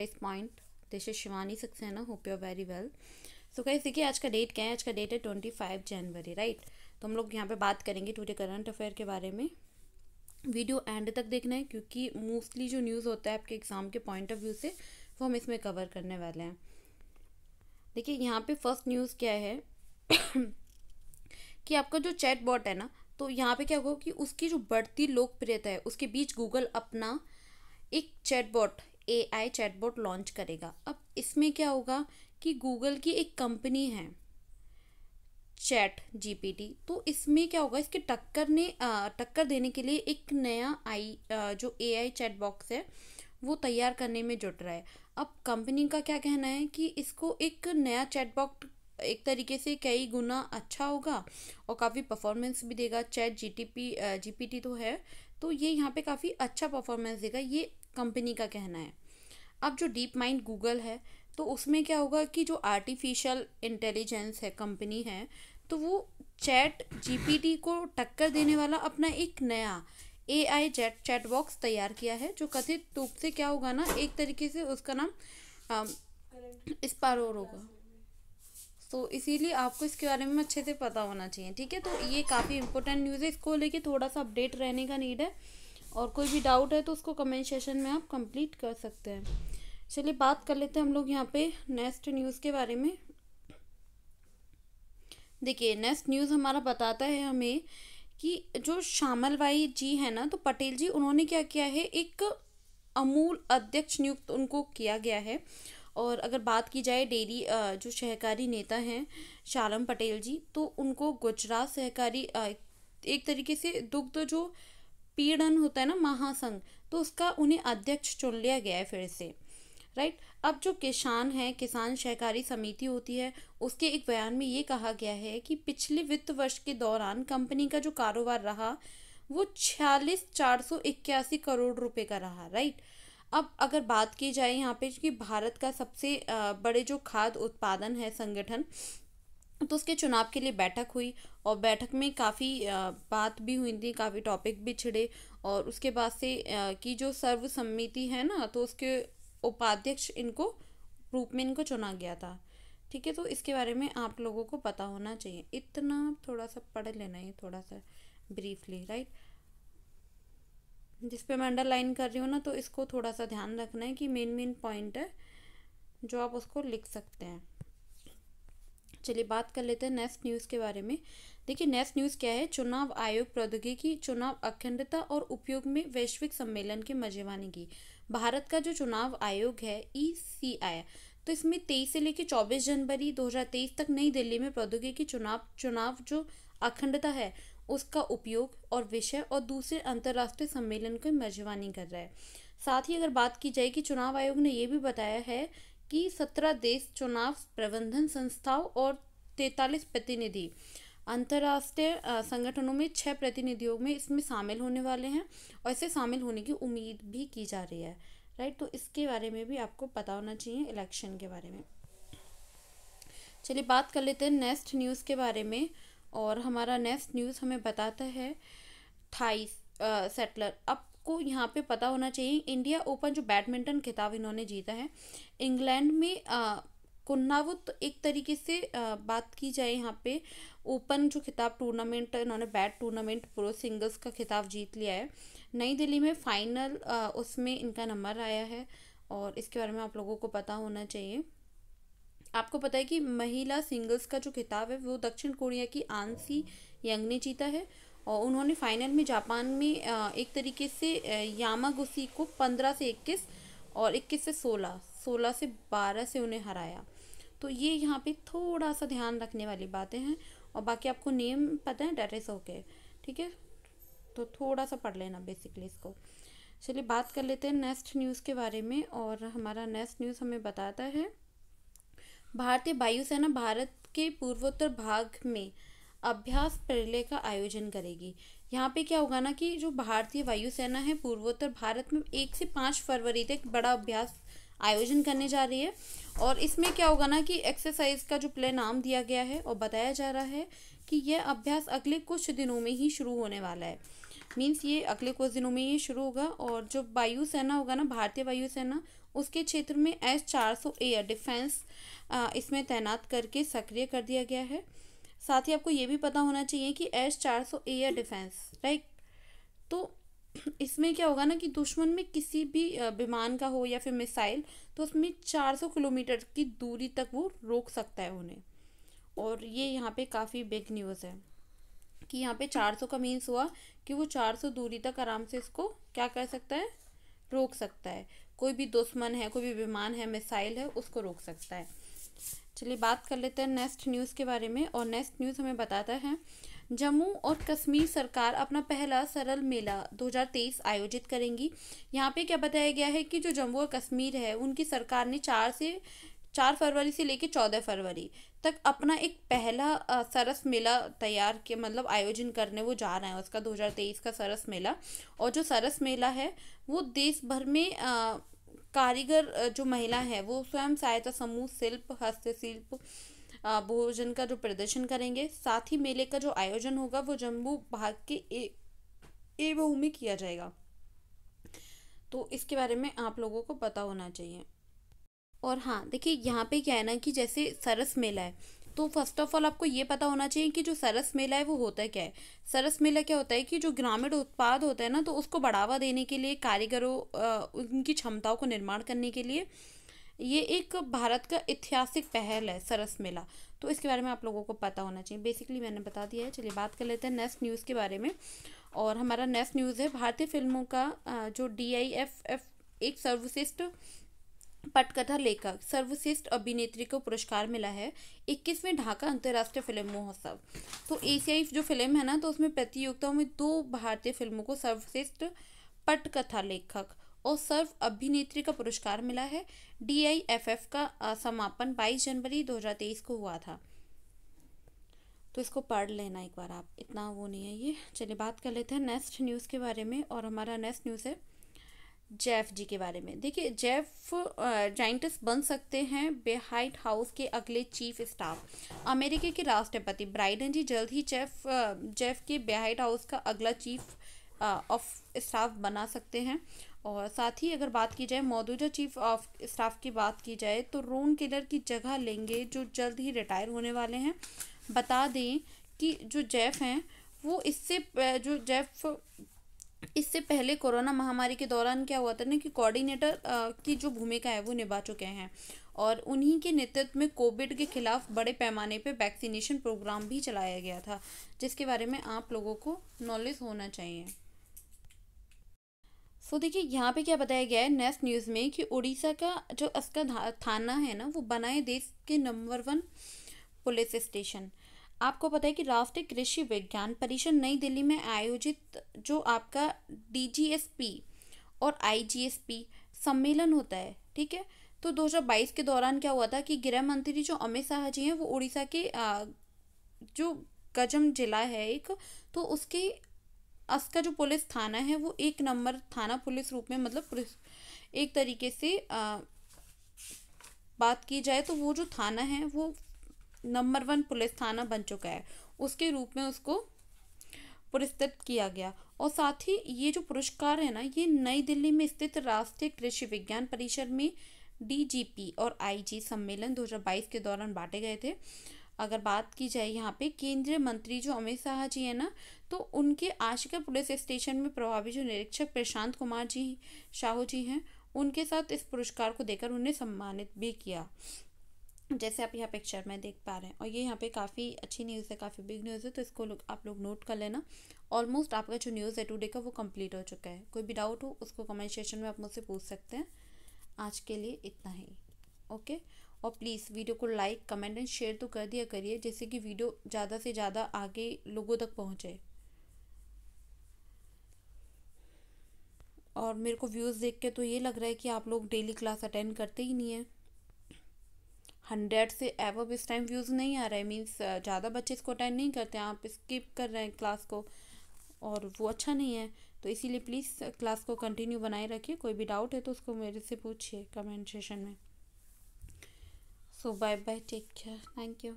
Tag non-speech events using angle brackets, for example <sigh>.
इस point this is Shivani Saxena hope you very well so guys देखिए, आज का डेट क्या है? आज का डेट है ट्वेंटी फाइव जनवरी राइट तो हम लोग यहाँ पे बात करेंगे टूडे करंट अफेयर के बारे में। वीडियो एंड तक देखना है, क्योंकि मोस्टली जो न्यूज़ होता है आपके एग्ज़ाम के पॉइंट ऑफ़ व्यू से, वो हम इसमें कवर करने वाले हैं। देखिए, यहाँ पे फ़र्स्ट न्यूज़ क्या है? <coughs> कि आपका जो चैट बॉट है ना तो यहाँ पे क्या होगा कि उसकी जो बढ़ती लोकप्रियता है, उसके बीच गूगल अपना एक chatbot A I chatbot launch करेगा। अब इसमें क्या होगा कि गूगल की एक कंपनी है चैट जीपीटी तो इसमें क्या होगा, इसके टक्कर ने टक्कर देने के लिए एक नया आई जो ए आई चैट बॉक्स है, वो तैयार करने में जुट रहा है। अब कंपनी का क्या कहना है कि इसको एक नया चैट बॉक्स एक तरीके से कई गुना अच्छा होगा और काफ़ी परफॉर्मेंस भी देगा। Chat G T P G P T तो है तो ये यहाँ पे काफ़ी अच्छा परफॉर्मेंस देगा। ये कंपनी का कहना है। अब जो डीप माइंड गूगल है तो उसमें क्या होगा कि जो आर्टिफिशियल इंटेलिजेंस है कंपनी है तो वो चैट जीपीटी को टक्कर देने वाला अपना एक नया A I chat chat box तैयार किया है, जो कथित रूप से क्या होगा ना, एक तरीके से उसका नाम स्पारोर होगा। तो इसीलिए आपको इसके बारे में अच्छे से पता होना चाहिए, ठीक है? तो ये काफ़ी इंपॉर्टेंट न्यूज़ है, इसको लेके थोड़ा सा अपडेट रहने का नीड है। और कोई भी डाउट है तो उसको कमेंट सेशन में आप कंप्लीट कर सकते हैं। चलिए बात कर लेते हैं हम लोग यहाँ पे नेक्स्ट न्यूज़ के बारे में। देखिए नेक्स्ट न्यूज़ हमारा बताता है हमें कि जो श्यामल भाई जी है ना तो पटेल जी, उन्होंने क्या किया है? एक अमूल अध्यक्ष नियुक्त उनको किया गया है। और अगर बात की जाए डेयरी जो सहकारी नेता हैं, शालम पटेल जी तो उनको गुजरात सहकारी एक तरीके से दुग्ध जो पीड़न होता है ना महासंघ तो उसका उन्हें अध्यक्ष चुन लिया गया है फिर से। राइट अब जो किसान है, किसान सहकारी समिति होती है, उसके एक बयान में ये कहा गया है कि पिछले वित्त वर्ष के दौरान कंपनी का जो कारोबार रहा, वो छियालीस चार सौ इक्यासी करोड़ रुपए का रहा। राइट अब अगर बात की जाए यहाँ पे कि भारत का सबसे बड़े जो खाद्य उत्पादन है संगठन तो उसके चुनाव के लिए बैठक हुई और बैठक में काफ़ी बात भी हुई थी, काफ़ी टॉपिक भी छिड़े और उसके बाद से की जो सर्वसम्मति है ना तो उसके उपाध्यक्ष इनको, रूप में इनको चुना गया था। ठीक है तो इसके बारे में आप लोगों को पता होना चाहिए। इतना थोड़ा सा पढ़ लेना है थोड़ा सा ब्रीफली राइट जिस पे मैं अंडरलाइन कर रही हूँ ना तो इसको थोड़ा सा ध्यान रखना है कि मेन मेन पॉइंट है जो आप उसको लिख सकते हैं। चलिए बात कर लेते हैं नेक्स्ट न्यूज़ के बारे में। देखिए नेक्स्ट न्यूज़ क्या है? चुनाव आयोग प्रौद्योगिकी, चुनाव अखंडता और उपयोग में वैश्विक सम्मेलन के मजेवानी की। भारत का जो चुनाव आयोग है ई सी आई तो इसमें तेईस से लेकर चौबीस जनवरी 2023 तक नई दिल्ली में प्रौद्योगिकी चुनाव चुनाव जो अखंडता है, उसका उपयोग और विषय और दूसरे अंतर्राष्ट्रीय सम्मेलन की मेजबानी कर रहा है। साथ ही अगर बात की जाए कि चुनाव आयोग ने यह भी बताया है कि सत्रह देश चुनाव प्रबंधन संस्थाओं और तैतालीस प्रतिनिधि। अंतर्राष्ट्रीय संगठनों में छः प्रतिनिधियों में इसमें शामिल होने वाले हैं और इसे शामिल होने की उम्मीद भी की जा रही है। राइट? तो इसके बारे में भी आपको पता होना चाहिए इलेक्शन के बारे में। चलिए बात कर लेते हैं नेक्स्ट न्यूज़ के बारे में और हमारा नेक्स्ट न्यूज़ हमें बताता है थाई सेटलर। अब आपको यहाँ पे पता होना चाहिए इंडिया ओपन जो बैडमिंटन खिताब इन्होंने जीता है इंग्लैंड में कुन्नावुत एक तरीके से आ, बात की जाए यहाँ पे ओपन जो खिताब टूर्नामेंट इन्होंने बैट टूर्नामेंट प्रो सिंगल्स का खिताब जीत लिया है। नई दिल्ली में फाइनल आ, उसमें इनका नंबर आया है और इसके बारे में आप लोगों को पता होना चाहिए। आपको पता है कि महिला सिंगल्स का जो खिताब है वो दक्षिण कोरिया की आंसी यंग ने जीता है और उन्होंने फाइनल में जापान में एक तरीके से यामागुसी को पंद्रह से इक्कीस और इक्कीस से सोलह सोलह से बारह से उन्हें हराया। तो ये यहाँ पे थोड़ा सा ध्यान रखने वाली बातें हैं और बाकी आपको नेम पता है डेट इज़ ओके ठीक है? तो थोड़ा सा पढ़ लेना बेसिकली इसको। चलिए बात कर लेते हैं नेक्स्ट न्यूज़ के बारे में और हमारा नेक्स्ट न्यूज़ हमें बताता है, भारतीय वायुसेना भारत के पूर्वोत्तर भाग में अभ्यास प्रलय का आयोजन करेगी। यहाँ पे क्या होगा ना कि जो भारतीय वायुसेना है, पूर्वोत्तर भारत में एक से पाँच फरवरी तक बड़ा अभ्यास आयोजन करने जा रही है। और इसमें क्या होगा ना कि एक्सरसाइज का जो प्ले नाम दिया गया है, और बताया जा रहा है कि यह अभ्यास अगले कुछ दिनों में ही शुरू होने वाला है। मीन्स ये अगले कुछ दिनों में ही शुरू होगा, और जो वायुसेना होगा ना, भारतीय वायुसेना, उसके क्षेत्र में एस चार सौ एयर डिफेंस इसमें तैनात करके सक्रिय कर दिया गया है। साथ ही आपको ये भी पता होना चाहिए कि एस चार सौ एयर डिफेंस राइट तो इसमें क्या होगा ना कि दुश्मन में किसी भी विमान का हो या फिर मिसाइल तो उसमें 400 किलोमीटर की दूरी तक वो रोक सकता है उन्हें। और ये यहाँ पे काफ़ी बिग न्यूज़ है कि यहाँ पे 400 का मीन्स हुआ कि वो 400 दूरी तक आराम से इसको क्या कर सकता है? रोक सकता है। कोई भी दुश्मन है, कोई भी विमान है मिसाइल है, उसको रोक सकता है। चलिए बात कर लेते हैं नेक्स्ट न्यूज़ के बारे में और नेक्स्ट न्यूज़ हमें बताता है, जम्मू और कश्मीर सरकार अपना पहला सरल मेला 2023 आयोजित करेंगी। यहाँ पे क्या बताया गया है कि जो जम्मू और कश्मीर है, उनकी सरकार ने चार से, चार फरवरी से लेकर चौदह फरवरी तक अपना एक पहला सरस मेला तैयार के मतलब आयोजन करने वो जा रहे हैं, उसका 2023 का सरस मेला। और जो सरस मेला है, वो देश भर में कारीगर जो महिला है वो स्वयं सहायता समूह शिल्प हस्तशिल्प भोजन का जो प्रदर्शन करेंगे। साथ ही मेले का जो आयोजन होगा वो जम्मू भाग के ए, ए में किया जाएगा। तो इसके बारे में आप लोगों को पता होना चाहिए। और हाँ देखिए यहाँ पे क्या है ना कि जैसे सरस मेला है तो फ़र्स्ट ऑफ़ ऑल आपको ये पता होना चाहिए कि जो सरस मेला है, वो होता क्या है? सरस मेला क्या होता है कि जो ग्रामीण उत्पाद होता है ना तो उसको बढ़ावा देने के लिए, कारीगरों उनकी क्षमताओं को निर्माण करने के लिए ये एक भारत का ऐतिहासिक पहल है, सरस मेला। तो इसके बारे में आप लोगों को पता होना चाहिए। बेसिकली मैंने बता दिया है। चलिए बात कर लेते हैं नेक्स्ट न्यूज़ के बारे में। और हमारा नेक्स्ट न्यूज़ है, भारतीय फ़िल्मों का जो डी आई एफ़ एफ़ एक सर्वश्रेष्ठ पटकथा लेखक, सर्वश्रेष्ठ अभिनेत्री को पुरस्कार मिला है इक्कीसवें ढाका अंतर्राष्ट्रीय फ़िल्म महोत्सव। तो एशियाई जो फ़िल्म है ना तो उसमें प्रतियोगिताओं में दो भारतीय फ़िल्मों को सर्वश्रेष्ठ पटकथा लेखक और सर्व अभिनेत्री का पुरस्कार मिला है। डीआईएफएफ का समापन 22 जनवरी 2023 को हुआ था। तो इसको पढ़ लेना एक बार आप, इतना वो नहीं है ये। चलिए बात कर लेते हैं नेक्स्ट न्यूज़ के बारे में और हमारा नेक्स्ट न्यूज़ है जेफ जी के बारे में। देखिए, जेफ जाइंटस बन सकते हैं बेहाइट हाउस के अगले चीफ स्टाफ अमेरिका के राष्ट्रपति ब्राइडन जी जल्द ही जेफ जेफ के बेहाइट हाउस का अगला चीफ ऑफ़ स्टाफ बना सकते हैं। और साथ ही अगर बात की जाए, मौजूदा चीफ ऑफ़ स्टाफ की बात की जाए तो रोन किलर की जगह लेंगे जो जल्द ही रिटायर होने वाले हैं। बता दें कि जो जेफ हैं, वो इससे जो जेफ इससे पहले कोरोना महामारी के दौरान क्या हुआ था ना कि कोऑर्डिनेटर की जो भूमिका है वो निभा चुके हैं। और उन्हीं के नेतृत्व में कोविड के खिलाफ बड़े पैमाने पे वैक्सीनेशन प्रोग्राम भी चलाया गया था जिसके बारे में आप लोगों को नॉलेज होना चाहिए। सो so, देखिए यहाँ पे क्या बताया गया है नेक्स्ट न्यूज़ में कि उड़ीसा का जो अस्का थाना है ना वो बनाए देश के नंबर वन पुलिस स्टेशन आपको पता है कि राष्ट्रीय कृषि विज्ञान परिषद नई दिल्ली में आयोजित जो आपका डीजीएसपी और आईजीएसपी सम्मेलन होता है ठीक है? तो 2022 के दौरान क्या हुआ था कि गृह मंत्री जो अमित शाह जी हैं वो उड़ीसा के जो गजम जिला है एक तो उसके उसका जो पुलिस थाना है वो एक नंबर थाना पुलिस रूप में मतलब पुलिस एक तरीके से आ, बात की जाए तो वो जो थाना है वो नंबर वन पुलिस थाना बन चुका है। उसके रूप में उसको पुरस्कृत किया गया। और साथ ही ये जो पुरस्कार है ना, ये नई दिल्ली में स्थित राष्ट्रीय कृषि विज्ञान परिषद में डीजीपी और आईजी सम्मेलन 2022 के दौरान बांटे गए थे। अगर बात की जाए यहाँ पे केंद्रीय मंत्री जो अमित शाह जी है ना तो उनके आशिका पुलिस स्टेशन में प्रभावी जो निरीक्षक प्रशांत कुमार जी, शाहू जी हैं, उनके साथ इस पुरस्कार को देकर उन्हें सम्मानित भी किया। जैसे आप यहाँ पिक्चर में देख पा रहे हैं, और ये यहाँ पे काफ़ी अच्छी न्यूज़ है, काफ़ी बिग न्यूज़ है तो इसको लोग, आप लोग नोट कर लेना। ऑलमोस्ट आपका जो न्यूज़ है टुडे का वो कंप्लीट हो चुका है। कोई भी डाउट हो, उसको कमेंट सेशन में आप मुझसे पूछ सकते हैं। आज के लिए इतना ही ओके और प्लीज़ वीडियो को लाइक कमेंट एंड शेयर तो कर दिया करिए जैसे कि वीडियो ज़्यादा से ज़्यादा आगे लोगों तक पहुँचे। और मेरे को व्यूज़ देख के तो ये लग रहा है कि आप लोग डेली क्लास अटेंड करते ही नहीं हैं। हंड्रेड से एवब इस टाइम व्यूज़ नहीं आ रहा है मीन्स ज़्यादा बच्चे इसको अटेंड नहीं करते, आप स्किप कर रहे हैं क्लास को, और वो अच्छा नहीं है। तो इसीलिए प्लीज़ क्लास को कंटिन्यू बनाए रखिए, कोई भी डाउट है तो उसको मेरे से पूछिए कमेंट सेशन में। So bye bye take care thank you